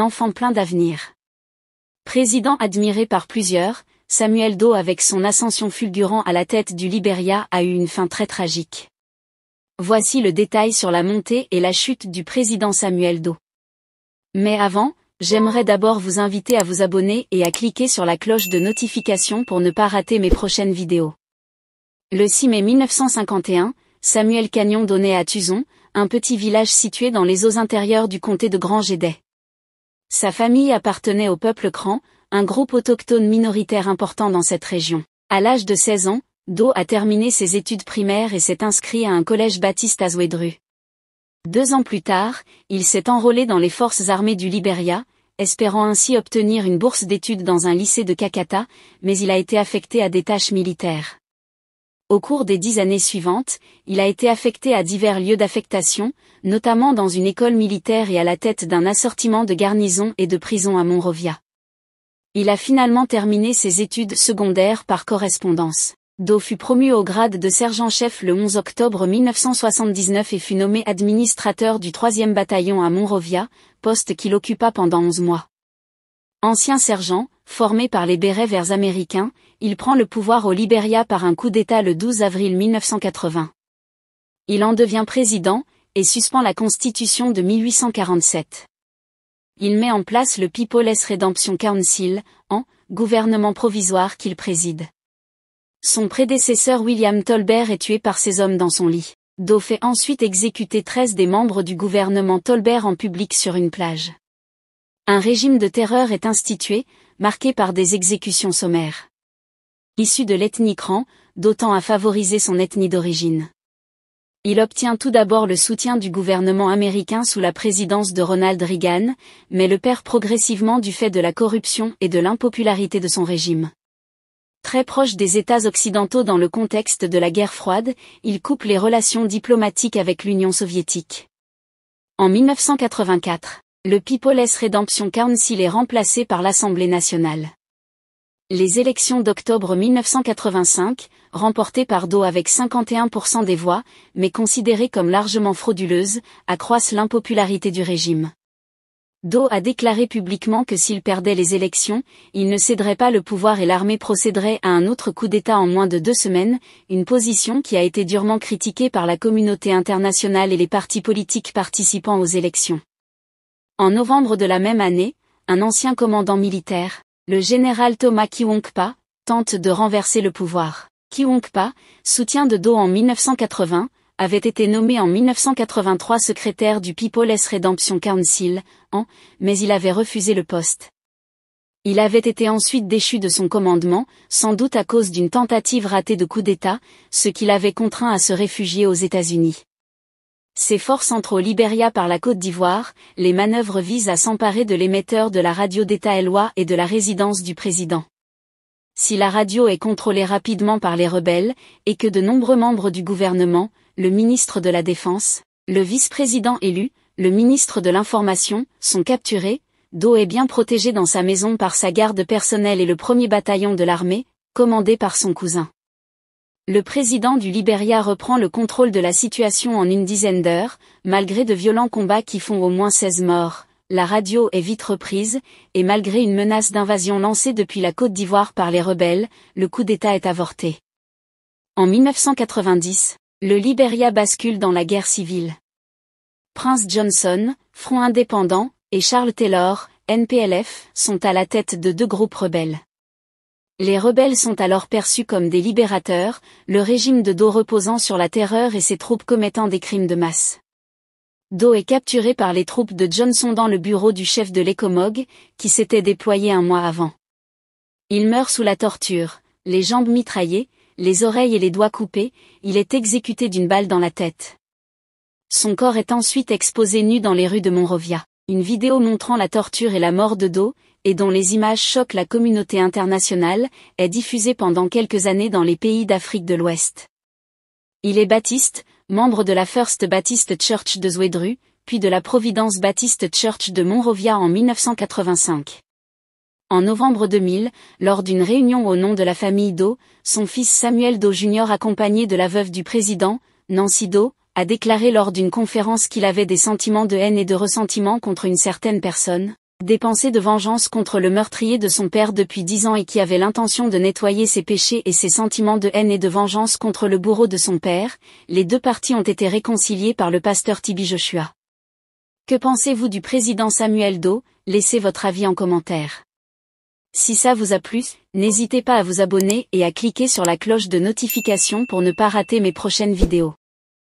enfant plein d'avenir. Président admiré par plusieurs, Samuel Doe avec son ascension fulgurant à la tête du Liberia a eu une fin très tragique. Voici le détail sur la montée et la chute du président Samuel Doe. Mais avant, j'aimerais d'abord vous inviter à vous abonner et à cliquer sur la cloche de notification pour ne pas rater mes prochaines vidéos. Le 6 mai 1951, Samuel Cagnon donnait à Tuzon, un petit village situé dans les eaux intérieures du comté de Grand-Gédet. Sa famille appartenait au peuple Cran, un groupe autochtone minoritaire important dans cette région. À l'âge de 16 ans, Do a terminé ses études primaires et s'est inscrit à un collège baptiste à Zouedru. Deux ans plus tard, il s'est enrôlé dans les forces armées du Liberia, espérant ainsi obtenir une bourse d'études dans un lycée de Kakata, mais il a été affecté à des tâches militaires. Au cours des dix années suivantes, il a été affecté à divers lieux d'affectation, notamment dans une école militaire et à la tête d'un assortiment de garnisons et de prisons à Monrovia. Il a finalement terminé ses études secondaires par correspondance. Do fut promu au grade de sergent-chef le 11 octobre 1979 et fut nommé administrateur du 3e bataillon à Monrovia, poste qu'il occupa pendant 11 mois. Ancien sergent, formé par les bérets vers américains, il prend le pouvoir au Liberia par un coup d'État le 12 avril 1980. Il en devient président, et suspend la Constitution de 1847. Il met en place le People's Redemption Council, en gouvernement provisoire qu'il préside. Son prédécesseur William Tolbert est tué par ses hommes dans son lit. Doe fait ensuite exécuter 13 des membres du gouvernement Tolbert en public sur une plage. Un régime de terreur est institué, marqué par des exécutions sommaires. Issu de l'ethnie Kran, d'autant à favoriser son ethnie d'origine. Il obtient tout d'abord le soutien du gouvernement américain sous la présidence de Ronald Reagan, mais le perd progressivement du fait de la corruption et de l'impopularité de son régime. Très proche des États occidentaux dans le contexte de la guerre froide, il coupe les relations diplomatiques avec l'Union soviétique. En 1984, le People's Redemption Council est remplacé par l'Assemblée nationale. Les élections d'octobre 1985, remportées par Do avec 51% des voix, mais considérées comme largement frauduleuses, accroissent l'impopularité du régime. Do a déclaré publiquement que s'il perdait les élections, il ne céderait pas le pouvoir et l'armée procéderait à un autre coup d'État en moins de deux semaines, une position qui a été durement critiquée par la communauté internationale et les partis politiques participant aux élections. En novembre de la même année, un ancien commandant militaire, le général Thomas Kiwonkpa, tente de renverser le pouvoir. Kiwonkpa, soutien de Do en 1980, avait été nommé en 1983 secrétaire du People's Redemption Council, en, mais il avait refusé le poste. Il avait été ensuite déchu de son commandement, sans doute à cause d'une tentative ratée de coup d'État, ce qui l'avait contraint à se réfugier aux États-Unis. Ses forces entrent au Libéria par la Côte d'Ivoire, les manœuvres visent à s'emparer de l'émetteur de la radio d'État Eloi et de la résidence du président. Si la radio est contrôlée rapidement par les rebelles, et que de nombreux membres du gouvernement, le ministre de la Défense, le vice-président élu, le ministre de l'Information, sont capturés, Do est bien protégé dans sa maison par sa garde personnelle et le premier bataillon de l'armée, commandé par son cousin. Le président du Liberia reprend le contrôle de la situation en une dizaine d'heures, malgré de violents combats qui font au moins 16 morts. La radio est vite reprise, et malgré une menace d'invasion lancée depuis la Côte d'Ivoire par les rebelles, le coup d'État est avorté. En 1990, le Liberia bascule dans la guerre civile. Prince Johnson, Front indépendant, et Charles Taylor, NPLF, sont à la tête de deux groupes rebelles. Les rebelles sont alors perçus comme des libérateurs, le régime de Do reposant sur la terreur et ses troupes commettant des crimes de masse. Do est capturé par les troupes de Johnson dans le bureau du chef de l'Ecomog, qui s'était déployé un mois avant. Il meurt sous la torture, les jambes mitraillées, les oreilles et les doigts coupés, il est exécuté d'une balle dans la tête. Son corps est ensuite exposé nu dans les rues de Monrovia. Une vidéo montrant la torture et la mort de Do, et dont les images choquent la communauté internationale, est diffusée pendant quelques années dans les pays d'Afrique de l'Ouest. Il est baptiste, membre de la First Baptist Church de Zouedru, puis de la Providence Baptist Church de Monrovia en 1985. En novembre 2000, lors d'une réunion au nom de la famille Do, son fils Samuel Do Jr. accompagné de la veuve du président, Nancy Do, a déclaré lors d'une conférence qu'il avait des sentiments de haine et de ressentiment contre une certaine personne, Des pensées de vengeance contre le meurtrier de son père depuis dix ans et qui avait l'intention de nettoyer ses péchés et ses sentiments de haine et de vengeance contre le bourreau de son père, les deux parties ont été réconciliées par le pasteur Tibi Joshua. Que pensez-vous du président Samuel Doe? Laissez votre avis en commentaire. Si ça vous a plu, n'hésitez pas à vous abonner et à cliquer sur la cloche de notification pour ne pas rater mes prochaines vidéos.